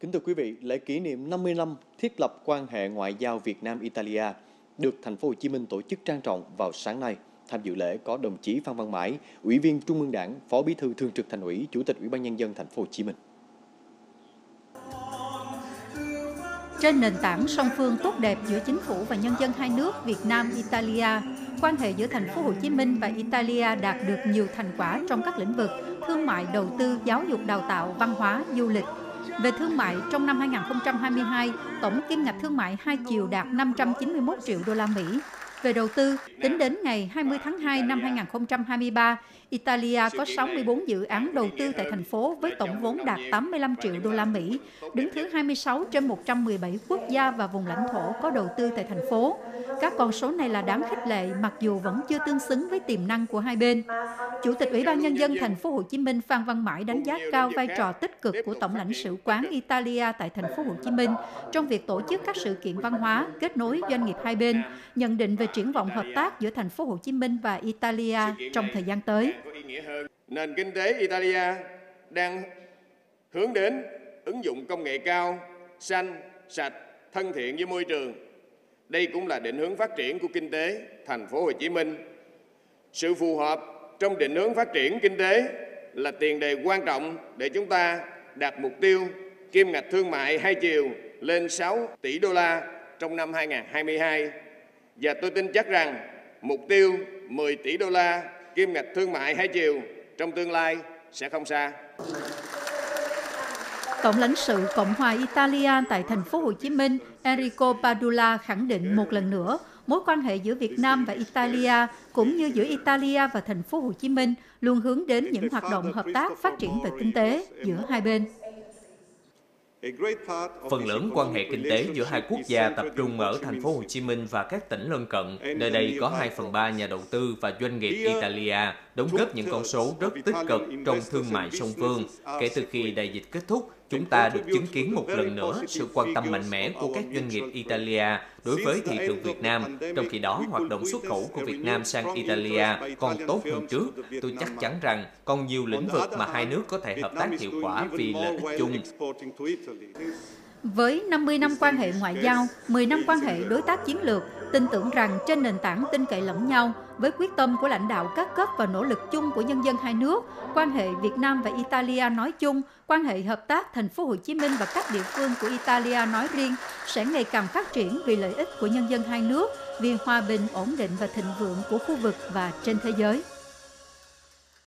Kính thưa quý vị, lễ kỷ niệm 50 năm thiết lập quan hệ ngoại giao Việt Nam Italia được thành phố Hồ Chí Minh tổ chức trang trọng vào sáng nay. Tham dự lễ có đồng chí Phan Văn Mãi, Ủy viên Trung ương Đảng, Phó Bí thư Thường trực Thành ủy, Chủ tịch Ủy ban nhân dân thành phố Hồ Chí Minh. Trên nền tảng song phương tốt đẹp giữa chính phủ và nhân dân hai nước Việt Nam Italia, quan hệ giữa thành phố Hồ Chí Minh và Italia đạt được nhiều thành quả trong các lĩnh vực thương mại, đầu tư, giáo dục đào tạo, văn hóa, du lịch. Về thương mại, trong năm 2022, tổng kim ngạch thương mại hai chiều đạt 591 triệu đô la Mỹ. Về đầu tư, tính đến ngày 20 tháng 2 năm 2023, Italia có 64 dự án đầu tư tại thành phố với tổng vốn đạt 85 triệu đô la Mỹ, đứng thứ 26 trên 117 quốc gia và vùng lãnh thổ có đầu tư tại thành phố. Các con số này là đáng khích lệ mặc dù vẫn chưa tương xứng với tiềm năng của hai bên. Chủ tịch Ủy ban nhân dân thành phố Hồ Chí Minh Phan Văn Mãi đánh giá cao vai trò tích cực của tổng lãnh sự quán Italia tại thành phố Hồ Chí Minh trong việc tổ chức các sự kiện văn hóa, kết nối doanh nghiệp hai bên, nhận định về triển vọng hợp tác giữa thành phố Hồ Chí Minh và Italia trong thời gian tới. Nền kinh tế Italia đang hướng đến ứng dụng công nghệ cao, xanh, sạch, thân thiện với môi trường. Đây cũng là định hướng phát triển của kinh tế thành phố Hồ Chí Minh. Sự phù hợp trong định hướng phát triển kinh tế là tiền đề quan trọng để chúng ta đạt mục tiêu kim ngạch thương mại hai chiều lên 6 tỷ đô la trong năm 2022 và tôi tin chắc rằng mục tiêu 10 tỷ đô la kim ngạch thương mại hai chiều trong tương lai sẽ không xa. Tổng lãnh sự Cộng hòa Italia tại thành phố Hồ Chí Minh Enrico Padula khẳng định một lần nữa mối quan hệ giữa Việt Nam và Italia cũng như giữa Italia và thành phố Hồ Chí Minh luôn hướng đến những hoạt động hợp tác phát triển về kinh tế giữa hai bên. Phần lớn quan hệ kinh tế giữa hai quốc gia tập trung ở thành phố Hồ Chí Minh và các tỉnh lân cận. Nơi đây có 2 phần 3 nhà đầu tư và doanh nghiệp Italia đóng góp những con số rất tích cực trong thương mại song phương. Kể từ khi đại dịch kết thúc, chúng ta được chứng kiến một lần nữa sự quan tâm mạnh mẽ của các doanh nghiệp Italia đối với thị trường Việt Nam, trong khi đó hoạt động xuất khẩu của Việt Nam sang Italia còn tốt hơn trước. Tôi chắc chắn rằng còn nhiều lĩnh vực mà hai nước có thể hợp tác hiệu quả vì lợi ích chung. Với 50 năm quan hệ ngoại giao, 10 năm quan hệ đối tác chiến lược, tin tưởng rằng trên nền tảng tin cậy lẫn nhau, với quyết tâm của lãnh đạo các cấp và nỗ lực chung của nhân dân hai nước, quan hệ Việt Nam và Italia nói chung, quan hệ hợp tác thành phố Hồ Chí Minh và các địa phương của Italia nói riêng sẽ ngày càng phát triển vì lợi ích của nhân dân hai nước, vì hòa bình, ổn định và thịnh vượng của khu vực và trên thế giới.